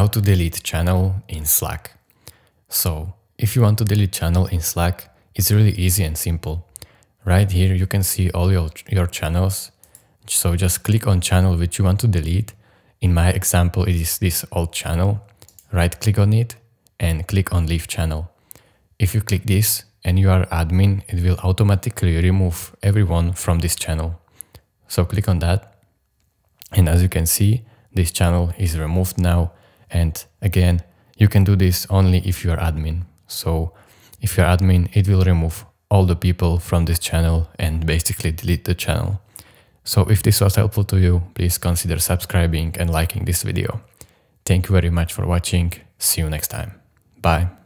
how to delete channel in Slack. So if you want to delete channel in Slack, it's really easy and simple. Right here you can see all your, your channels. So just click on channel which you want to delete. In my example, it is this old channel. Right click on it and click on leave channel. If you click this and you are admin, it will automatically remove everyone from this channel. So click on that. And as you can see, this channel is removed now. And again, you can do this only if you are admin. So if you're admin, it will remove all the people from this channel and basically delete the channel. So if this was helpful to you, please consider subscribing and liking this video. Thank you very much for watching. See you next time. Bye.